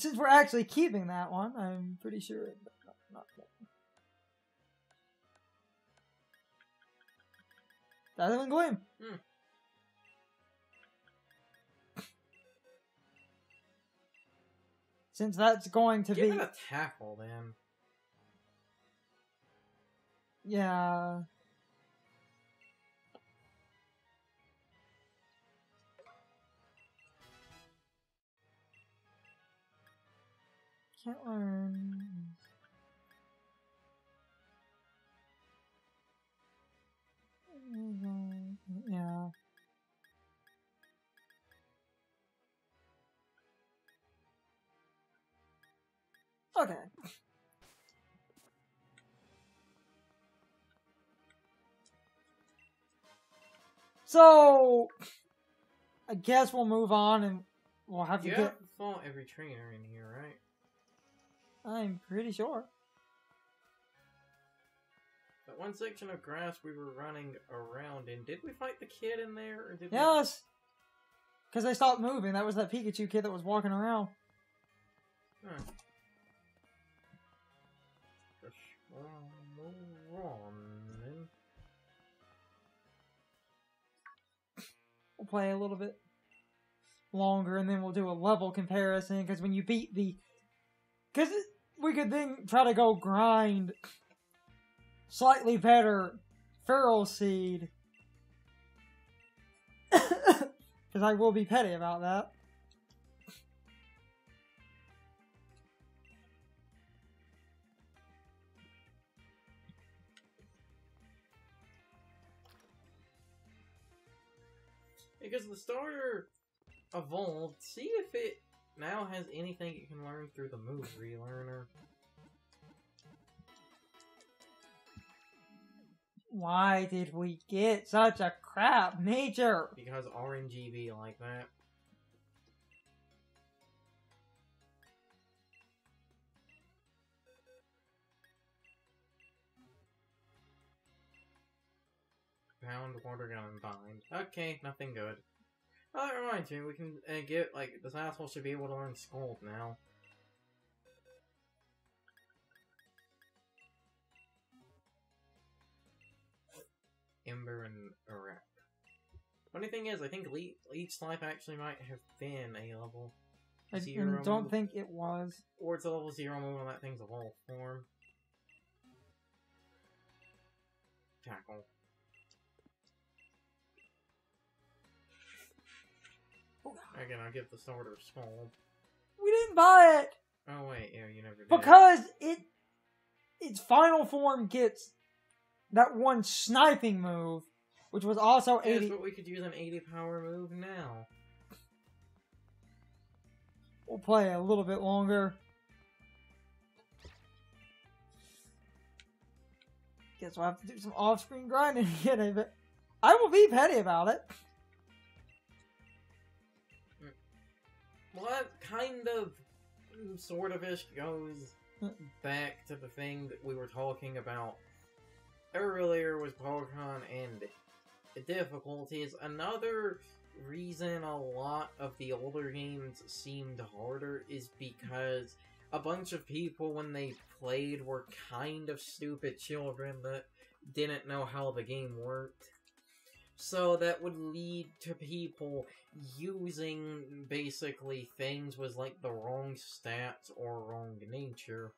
since we're actually keeping that one, I'm pretty sure. Not, not that one. Hmm. Since that's going to Give be. it a tackle, then. Yeah. Can't learn. Yeah. Okay. So, I guess we'll move on and we'll have to You get. fought every trainer in here, right? I'm pretty sure. That one section of grass we were running around in, did we fight the kid in there, or did Yes! Because I stopped moving. That was that Pikachu kid that was walking around. we? Huh. Just, move on, then. We'll play a little bit longer and then we'll do a level comparison. Because when you beat the. Because we could then try to go grind slightly better Feral Seed. Because I will be petty about that. Because the starter evolved, see if it now has anything it can learn through the move relearner. Why did we get such a crap major? Because RNGB like that. Pound, water gun, bind. Okay, nothing good. Oh, that reminds me, we can uh, get, like, this asshole should be able to learn Scald now. Ember and Erect. Funny thing is, I think Le- Leech Life actually might have been a level I zero and don't move. think it was. Or it's a level zero move on that thing's evolved form. Tackle. Again, I'll give the starter Scald. We didn't buy it Oh wait, yeah, you never did. because it its final form gets that one sniping move, which was also Yes, 80. but we could use an 80 power move now. We'll play a little bit longer. Guess we'll have to do some off-screen grinding to get it, but I will be petty about it. That kind of, sort of ish goes back to the thing that we were talking about earlier with Pokemon and the difficulties. Another reason a lot of the older games seemed harder is because a bunch of people, when they played, were kind of stupid children that didn't know how the game worked. So that would lead to people using basically things with like the wrong stats or wrong nature.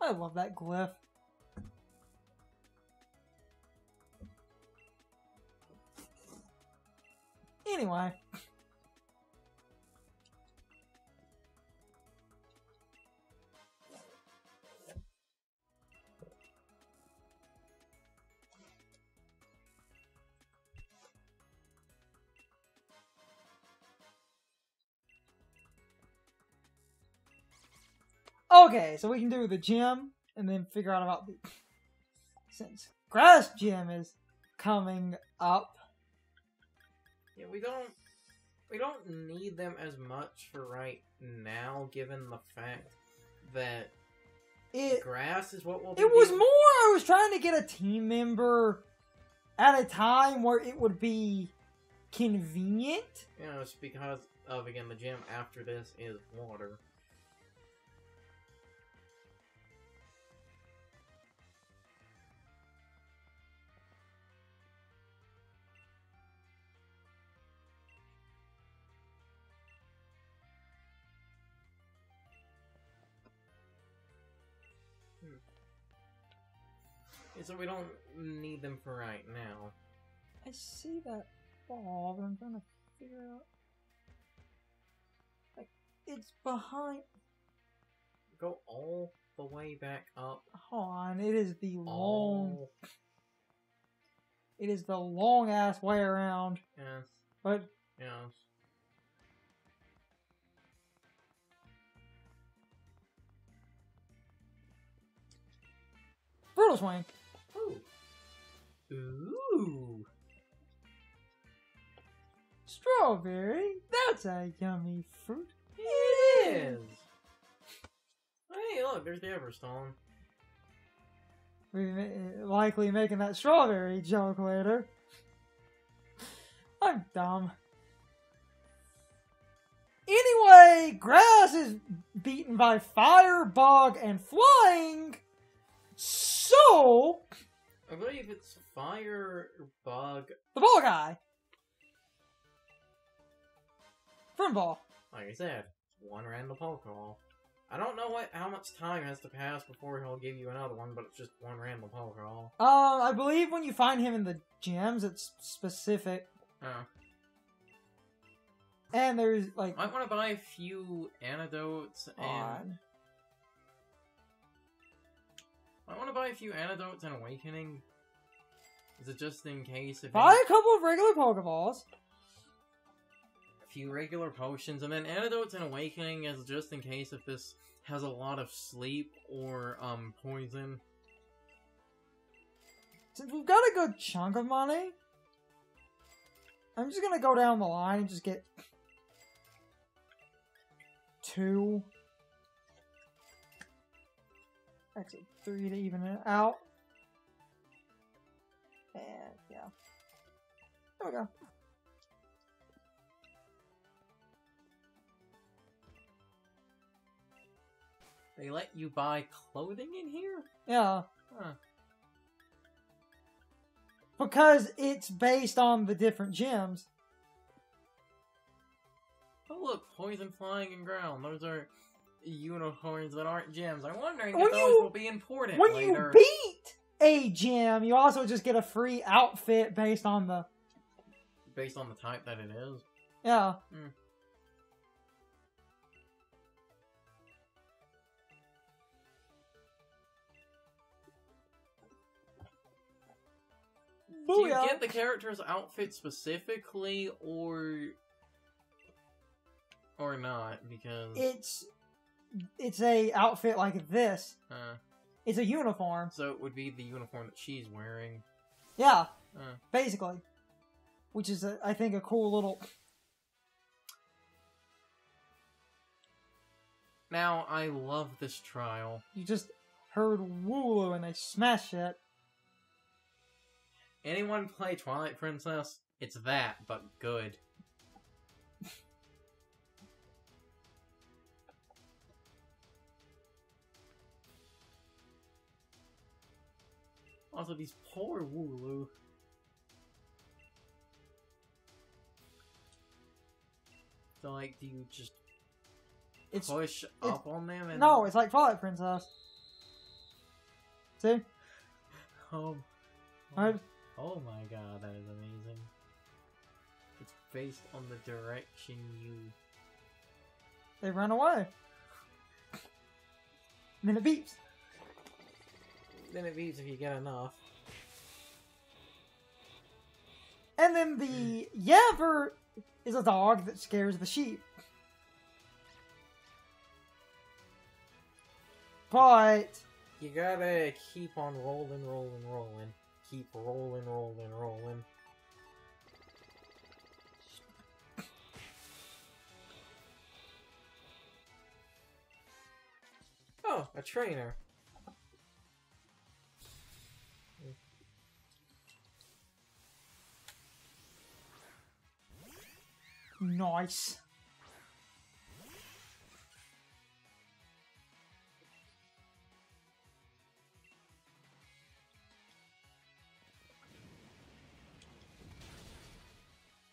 I love that glyph. Anyway. Okay, so we can do the gym and then figure out about the since grass gym is coming up. Yeah, we don't we don't need them as much for right now, given the fact that it Grass is what will be it was more I was trying to get a team member at a time where it would be convenient. You know, it's because of again the gym after this is water. So we don't need them for right now. I see that ball, but I'm trying to figure out. Like, it's behind. Go all the way back up. Hold on, it is the long. All. It is the long ass way around. Yes. But Yes. brutal swing. Ooh. Strawberry. That's a yummy fruit. It is. Hey, look, there's the Everstone. We ma- eh, likely making that strawberry joke later. I'm dumb. Anyway, grass is beaten by fire, bug, and flying. I believe it's Fire Bug. the ball guy from ball. Like I said, one random Pokeball. I don't know what how much time has to pass before he'll give you another one, but it's just one random Pokeball. Uh, I believe when you find him in the gyms, it's specific, Oh. and there's like Might want to buy a few antidotes and on. I want to buy a few antidotes and awakening. Is it just in case if Buy a couple of regular Pokeballs. a few regular potions and then antidotes and awakening is just in case if this has a lot of sleep or um poison. Since we've got a good chunk of money, I'm just gonna go down the line and just get two. Actually, three to even it out. And yeah. There we go. They let you buy clothing in here? Yeah. Huh. Because it's based on the different gems. Oh look, poison flying and ground. Those are unicorns that aren't gems. I'm wondering When if those you- will be important When later. you beat a gym, you also just get a free outfit based on the based on the type that it is. yeah. Hmm. Do you get the character's outfit specifically, or or not? Because it's it's a outfit like this. uh, It's a uniform. so it would be the uniform that she's wearing. Yeah, Uh, basically. Which is, a, I think, a cool little. now I love this trial. You just heard Wooloo and they smash it. Anyone play Twilight Princess? It's that, but good. Also, these poor Wooloo. So, like, do you just It's push up on them and no, it's like Twilight Princess. See, Oh, Right. oh my god, that is amazing. It's based on the direction you. they run away. And then it beeps. Then it beats if you get enough. And then the Yamper is a dog that scares the sheep. But You gotta keep on rolling, rolling, rolling. Keep rolling, rolling, rolling. Oh, a trainer. Nice.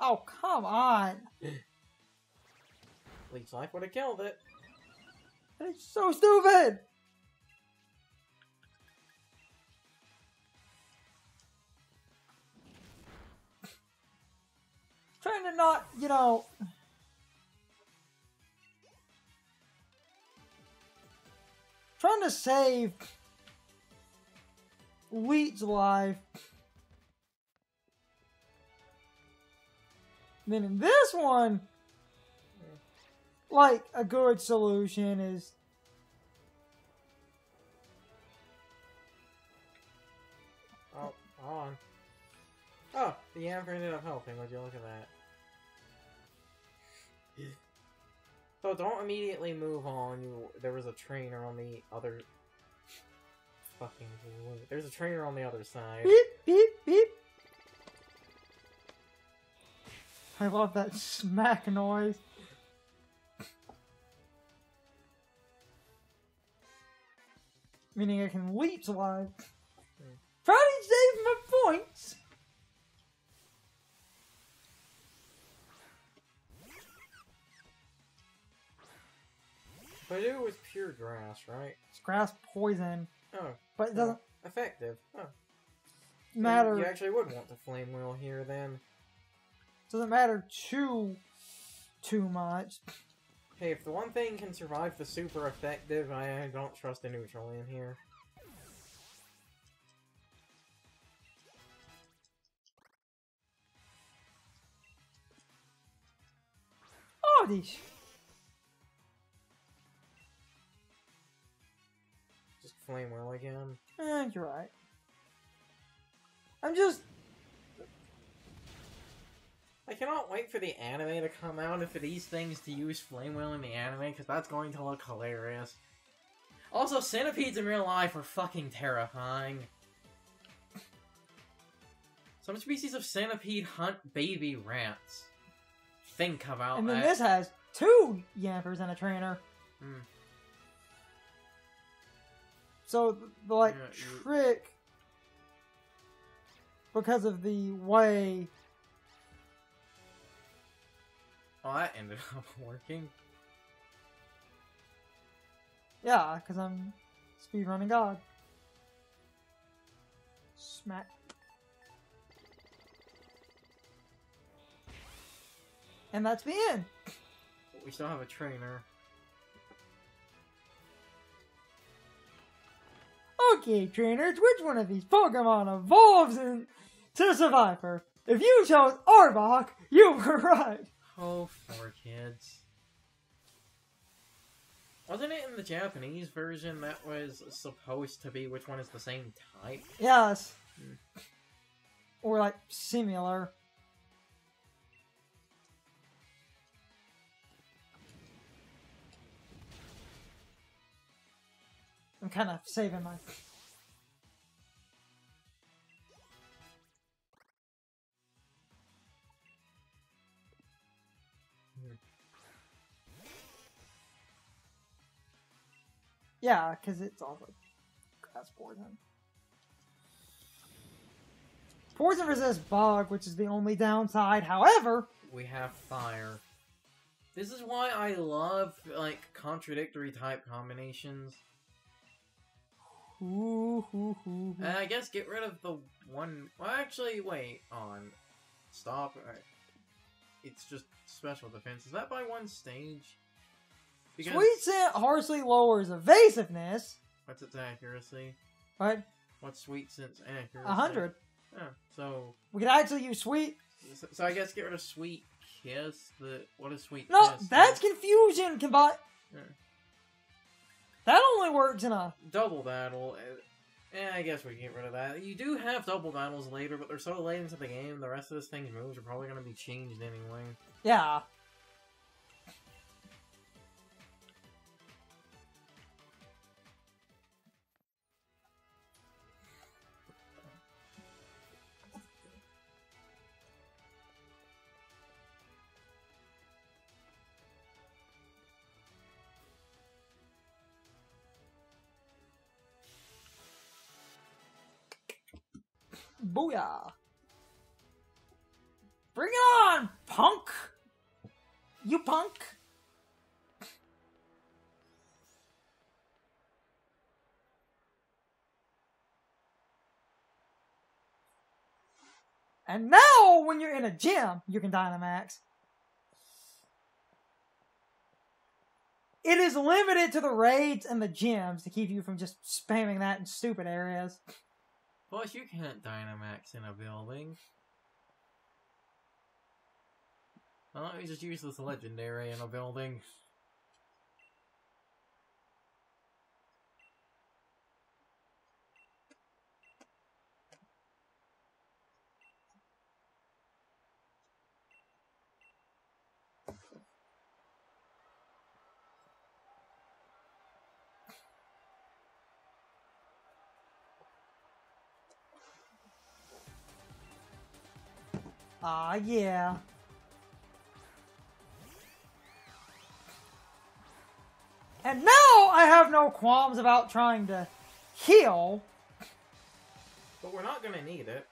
Oh, come on. Leech Life would have killed it. It's so stupid. Trying to not, you know. Trying to save Leech's life. Then in this one, like a good solution is Oh, hold on. Oh, the Ember ended up helping. Would you look at that? So don't immediately move on. You, there was a trainer on the other. Fucking. There's a trainer on the other side. beep beep beep. I love that smack noise. Meaning I can leap to. Try hmm. to save my But it was pure grass, right? It's grass poison, Oh, but it doesn't effective. Oh. matter. You actually would want the flame wheel here then. Doesn't matter too too much. Hey, if the one thing can survive the super effective, I don't trust a neutral in here. Oh, these. Flame wheel again. Eh, you're right. I'm just I cannot wait for the anime to come out and for these things to use flame wheel in the anime, because that's going to look hilarious. Also, centipedes in real life are fucking terrifying. Some species of centipede hunt baby rats. Think about and then that. this has two yampers and a trainer. Hmm. So the like Yeah, trick because of the way Oh, that ended up working. yeah, because I'm speedrunning God. Smack. And that's the end. But we still have a trainer. Okay, trainers, which one of these Pokemon evolves into Survivor? If you chose Arbok, you were right. Oh, four kids. Wasn't it in the Japanese version that was supposed to be which one is the same type? Yes. Hmm. Or like similar. I'm kind of saving my. Yeah, because it's all like grass poison. Poison resists bug, which is the only downside. However, We have fire. This is why I love, like, contradictory type combinations. And uh, I guess get rid of the one. Well, actually, wait on. Stop. It's just special defense. Is that by one stage? Because Sweet scent harshly lowers evasiveness, what's its accuracy? but What's sweet scent accuracy? a hundred. Yeah, so, We could actually use sweet. so so I guess get rid of sweet kiss. The what is sweet No, kiss? that's confusion combined. Yeah. That only works in a. double battle. eh, Eh, I guess we can get rid of that. You do have double battles later, but they're so late into the game. The rest of this thing's moves are probably going to be changed anyway. Yeah. Booyah! Bring it on, punk! You punk! And now, when you're in a gym, you can Dynamax. It is limited to the raids and the gyms to keep you from just spamming that in stupid areas. Plus, you can't Dynamax in a building. Why don't just use this legendary in a building? Ah, yeah. And now I have no qualms about trying to heal. But we're not gonna need it.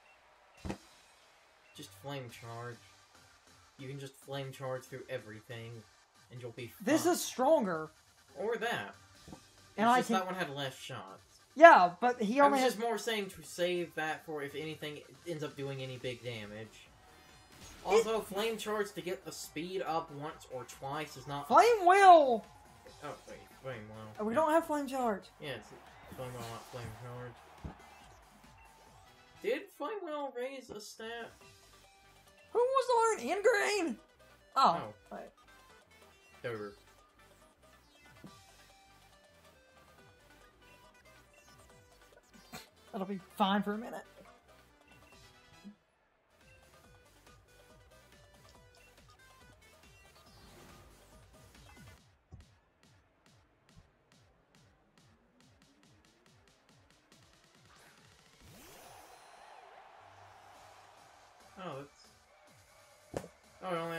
Just flame charge. You can just flame charge through everything, and you'll be fine. This is stronger. Or that. And it's I just can- that one had less shots. Yeah, but he I only was has. just more saying to save that for if anything ends up doing any big damage. Also, flame charge to get the speed up once or twice is not. Flame Wheel! Oh wait, flame wheel. We don't have Flame Charge. Yeah, it's flame wheel, not flame charge. Did flame wheel raise a stat? Who was to learn Ingrain? Oh. Oh. right. Over. That'll be fine for a minute.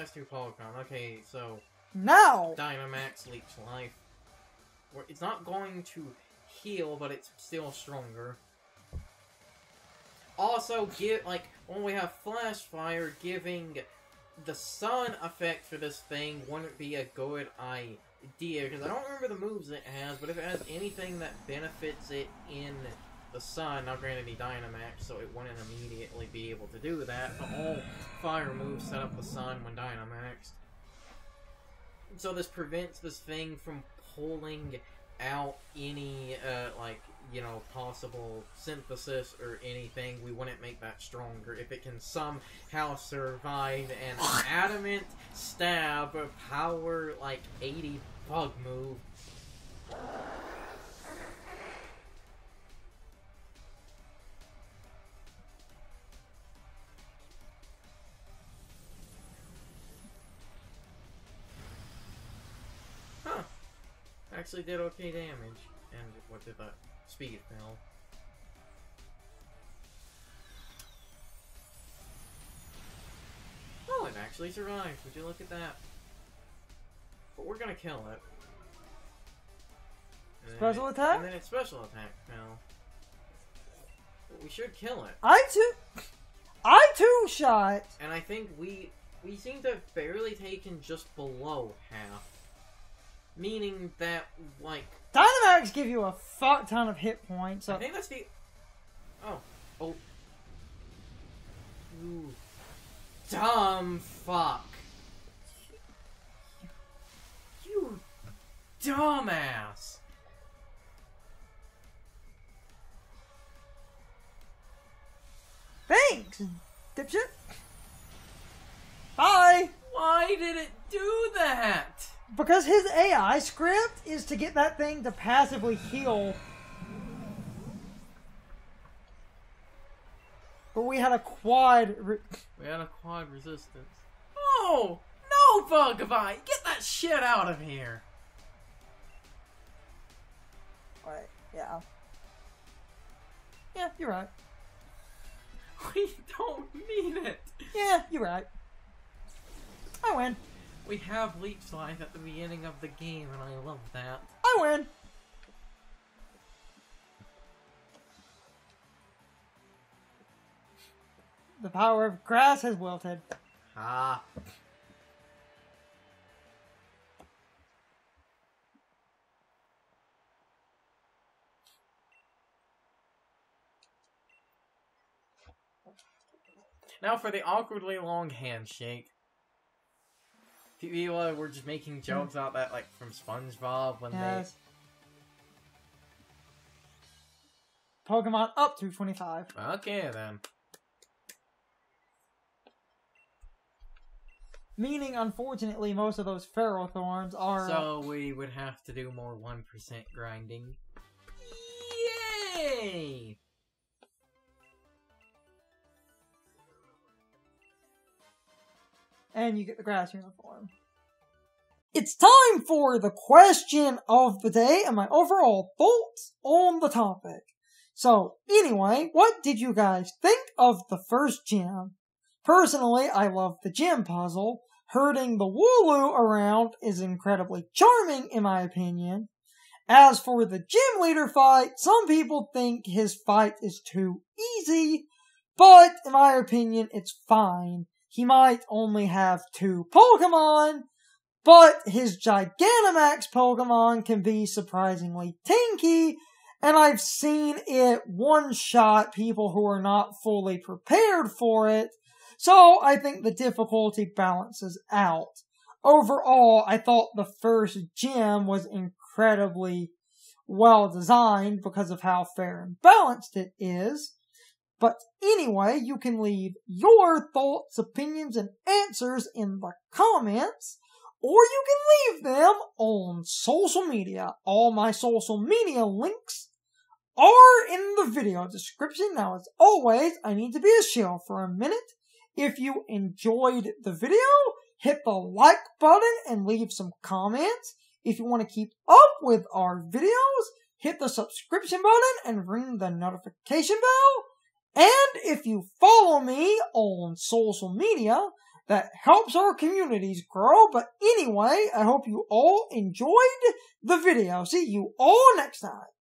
Has two Polygon. Okay, so Now! Dynamax Leech Life. It's not going to heal, but it's still stronger. Also, get like when we have Flash Fire, giving the Sun effect for this thing wouldn't be a good idea because I don't remember the moves it has, but if it has anything that benefits it in the Sun, now granted he Dynamax, so it wouldn't immediately be able to do that. But all fire moves set up the Sun when Dynamaxed. So this prevents this thing from pulling out any uh, like you know possible synthesis or anything. We wouldn't make that stronger if it can somehow survive an adamant stab of power like 80 bug move. Actually did okay damage. And what did the Speed fell. Oh, it actually survived. Would you look at that? But we're gonna kill it. And Special it- attack? And then its special attack fell. But we should kill it. I too. I too shot. And I think we we seem to have barely taken just below half. Meaning that like Dynamax give you a fuck ton of hit points. I uh, think that's the Oh. Oh. You dumb fuck. You dumbass. thanks, dipshit. Bye. Why did it do that? Because his AI script is to get that thing to passively heal. But we had a quad. Re- We had a quad resistance. Oh! No, Bug Bite! Get that shit out of here! Wait, yeah. Yeah, you're right. We don't need it! Yeah, you're right. I win. We have Leech Life at the beginning of the game, and I love that. I win. the power of grass has wilted. Ah. Now for the awkwardly long handshake. People were just making jokes about that, like from SpongeBob when Yes. Pokemon up to 25. Okay then. Meaning, unfortunately, most of those Ferrothorns are. So we would have to do more 1% grinding. Yay! And you get the grass uniform. It's time for the question of the day and my overall thoughts on the topic. So, anyway, what did you guys think of the first gym? Personally, I love the gym puzzle. Herding the Wooloo around is incredibly charming, in my opinion. As for the gym leader fight, some people think his fight is too easy, but in my opinion, it's fine. He might only have two Pokemon, but his Gigantamax Pokemon can be surprisingly tanky, and I've seen it one shot people who are not fully prepared for it, so I think the difficulty balances out. Overall, I thought the first gym was incredibly well designed because of how fair and balanced it is. But anyway, you can leave your thoughts, opinions, and answers in the comments, or you can leave them on social media. All my social media links are in the video description. Now, as always, I need to be a shill for a minute. If you enjoyed the video, hit the like button and leave some comments. If you want to keep up with our videos, hit the subscription button and ring the notification bell. And if you follow me on social media, that helps our communities grow. But anyway, I hope you all enjoyed the video. See you all next time.